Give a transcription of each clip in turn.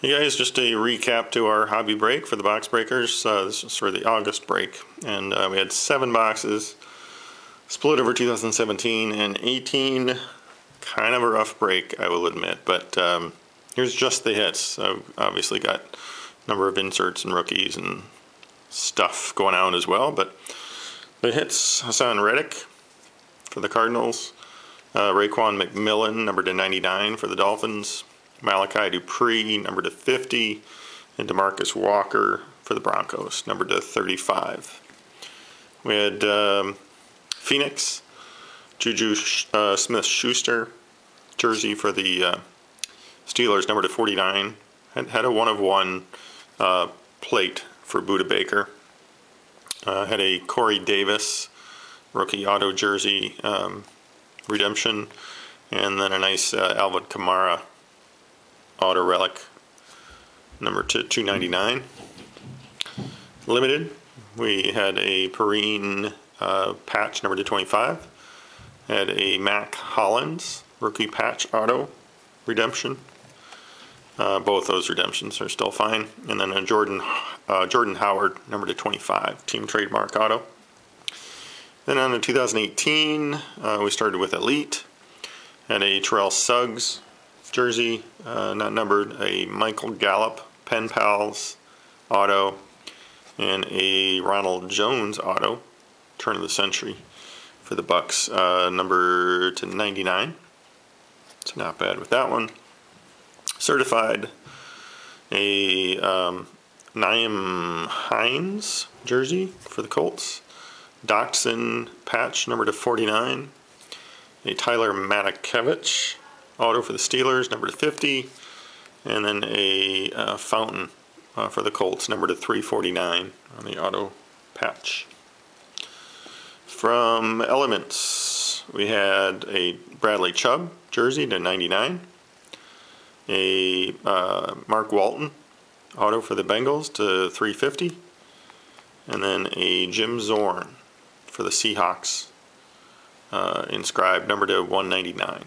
Hey guys, just a recap to our hobby break for the box breakers. Uh, this is for the August break, and uh, we had seven boxes split over 2017 and 18. Kind of a rough break, I will admit, but um, here's just the hits. I've obviously got a number of inserts and rookies and stuff going on as well, but the hits Haason Reddick for the Cardinals, uh, Raekwon McMillan, number to 99 for the Dolphins. Malachi Dupre, number to 50, and Demarcus Walker for the Broncos, number to 35. We had um, Phoenix, Juju uh, Smith Schuster, jersey for the uh, Steelers, number to 49. Had, had a one of one uh, plate for Budda Baker. Uh, had a Corey Davis rookie auto jersey um, redemption, and then a nice uh, Alvin Kamara auto relic number to 299 limited we had a Perine uh, patch number to 25 had a Mack Hollins rookie patch auto redemption. Uh, both those redemptions are still fine. And then a Jordan uh, Jordan Howard number to 25 team trademark auto. Then on the 2018 uh, we started with Elite. Had a Terrell Suggs jersey, uh, not numbered, a Michael Gallup Pen Pals auto, and a Ronald Jones auto, turn of the century for the Bucs, uh, number to 99. It's not bad with that one. Certified, a um, Nyheim Hines jersey for the Colts. Doctson patch number to 49. A Tyler Matakevich auto for the Steelers, number to 50, and then a uh, fountain uh, for the Colts, number to 349 on the auto patch. From Elements, we had a Bradley Chubb jersey to 99, a uh, Mark Walton auto for the Bengals to 350, and then a Jim Zorn for the Seahawks uh, inscribed number to 199.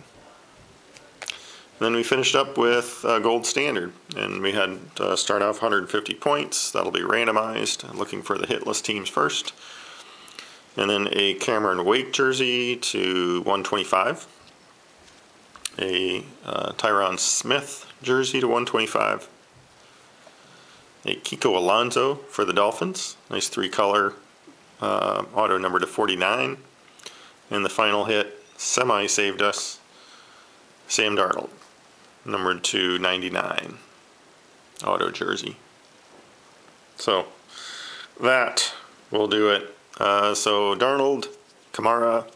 Then we finished up with uh, gold standard, and we had uh, start off 150 points. That'll be randomized. Looking for the hitless teams first, and then a Cameron Wake jersey to 125. A uh, Tyron Smith jersey to 125. A Kiko Alonso for the Dolphins. Nice three color uh, auto number to 49. And the final hit, semi saved us, Sam Darnold number 299 auto jersey. So that will do it. Uh, so Darnold, Kamara,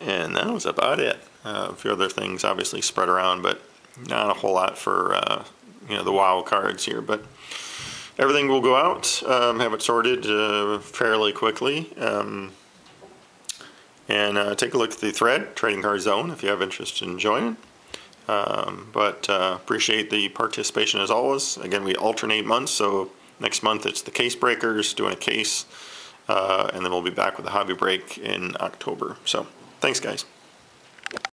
and that was about it. Uh, a few other things obviously spread around, but not a whole lot for uh, you know the wild cards here. But everything will go out, um, have it sorted uh, fairly quickly. Um, and uh, take a look at the thread, Trading Card Zone, if you have interest in joining. Um, but uh, appreciate the participation as always. Again, we alternate months, so next month it's the case breakers doing a case, uh, and then we'll be back with a hobby break in October. So thanks, guys.